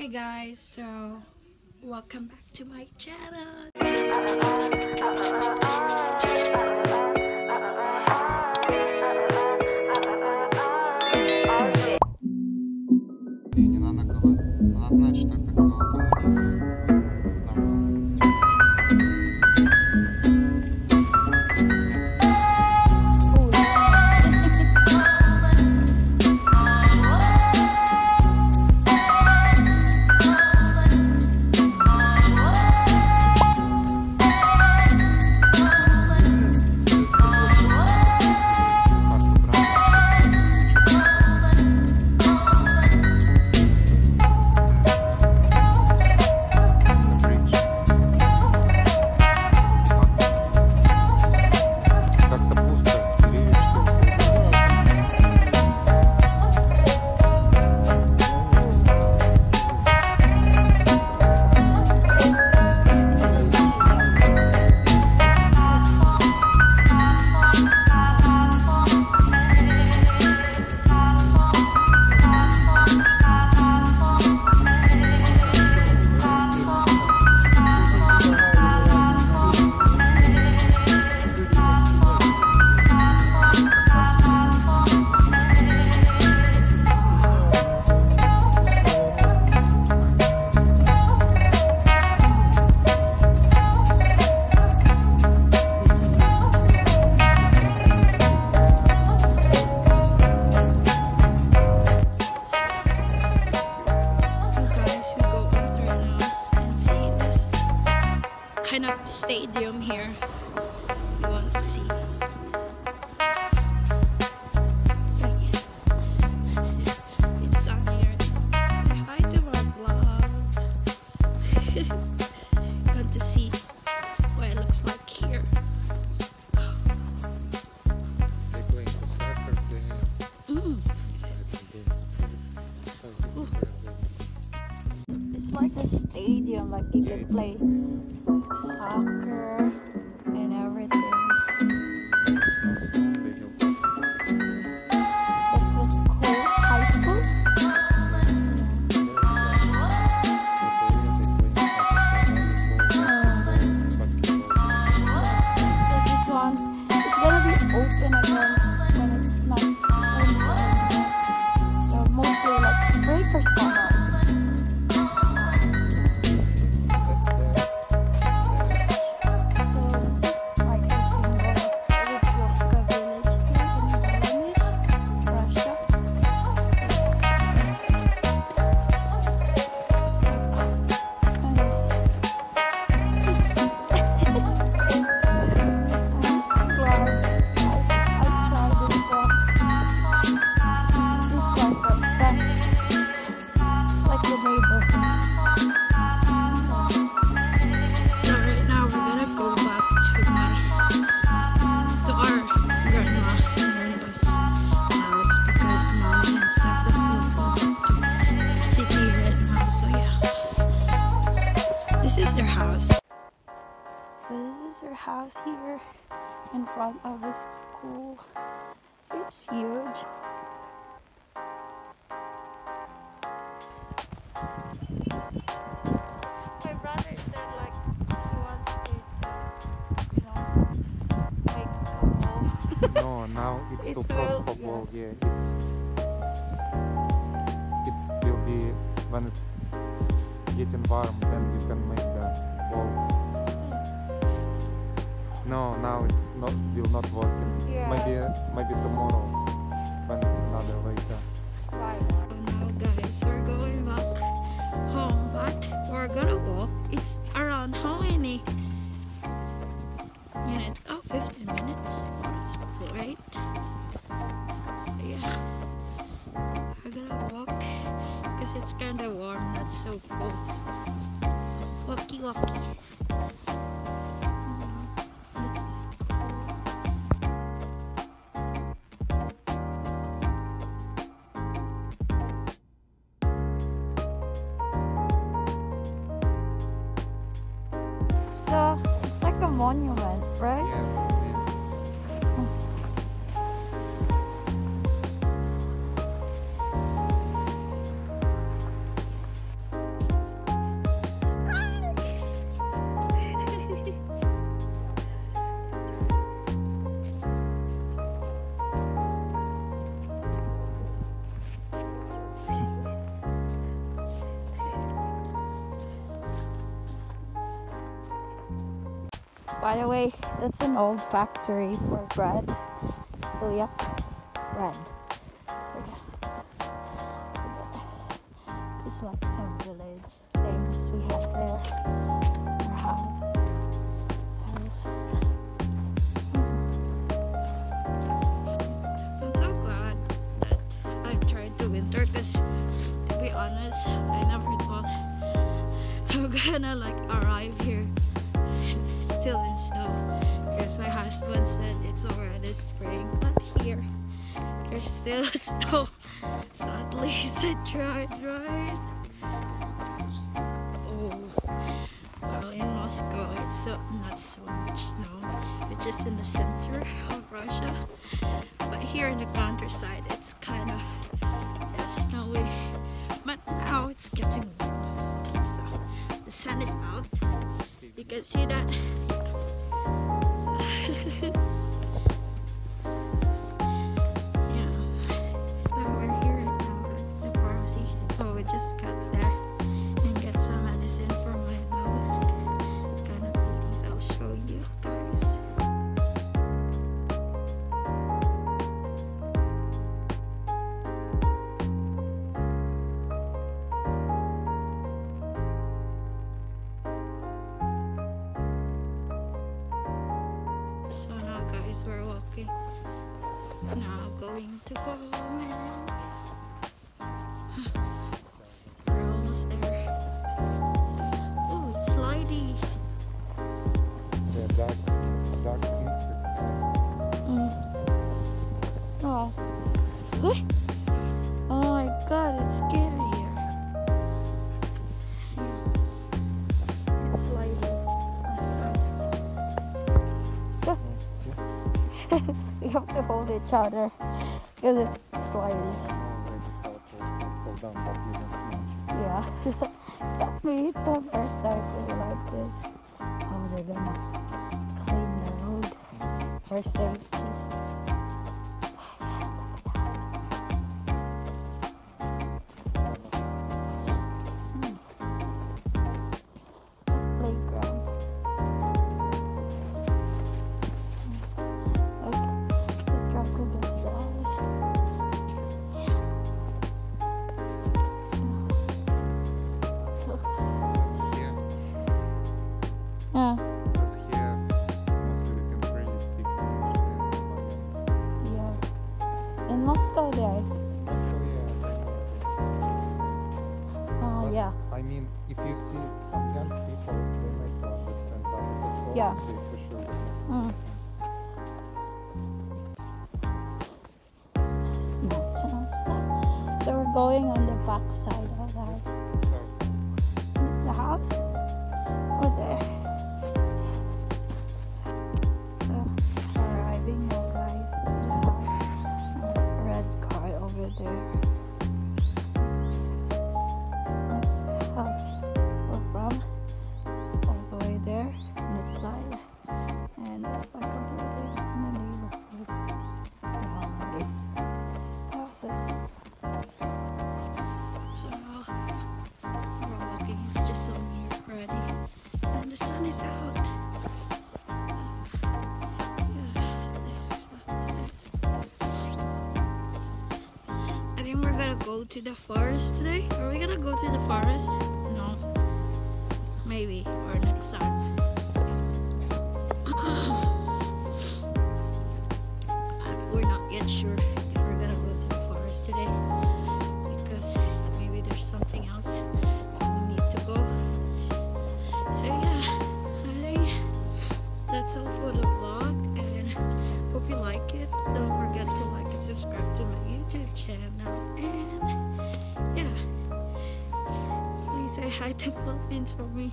Hey guys, so welcome back to my channel. to see what it looks like here. They playing the soccer there. Mm. It's like a stadium, like you Yeah, can play soccer house here in front of the school. It's huge. My brother said like he wants to, you know, make a wall. No, now it's, It's too close will- for ball. Yeah, it's it's will be when it's getting warm, then you can make the now it's not will not working. Yeah. Maybe maybe tomorrow when it's another later. now guys, we're going back home, but we're gonna walk. It's around how many minutes? Oh, 15 minutes. That's great. So yeah, we're gonna walk because it's kind of warm, not so cold. Walkie walkie. Monument, right? Yeah. By the way, that's an old factory for bread. Oh yeah, bread. It's like some village, as we have there. I'm so glad that I tried the winter because to be honest, I never thought I'm gonna like arrive here still in snow because my husband said it's already spring but here there's still snow. So at least I tried right oh well in Moscow it's so, not so much snow it's just in the center of Russia. But here in the countryside it's kind of yeah, snowy. But now it's getting warm so the sun is out you can see that So now, guys, we're walking. Now going to home. and- We're almost there. Oh, it's slidey. Yeah, dark, dark pink. Mm. Oh. Hey. Down, but you don't know. Yeah. Me. It's the first time to like this. Oh, they're gonna clean the road for safety. Yeah. sure. Mm. It's not snow, snow. So we're going on the back side of the house. It's a house out. I think we're gonna go to the forest today. Are we gonna go to the forest? No. Maybe say hi to Philippines for me.